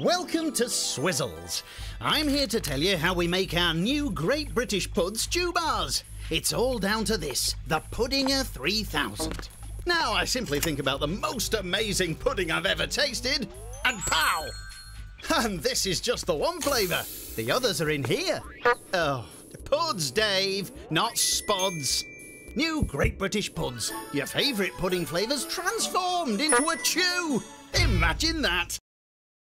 Welcome to Swizzels. I'm here to tell you how we make our new Great British Puds chew bars. It's all down to this, the Puddinger 3000. Now I simply think about the most amazing pudding I've ever tasted, and pow! And this is just the one flavour. The others are in here. Oh, puds, Dave, not spods. New Great British Puds. Your favourite pudding flavours transformed into a chew. Imagine that.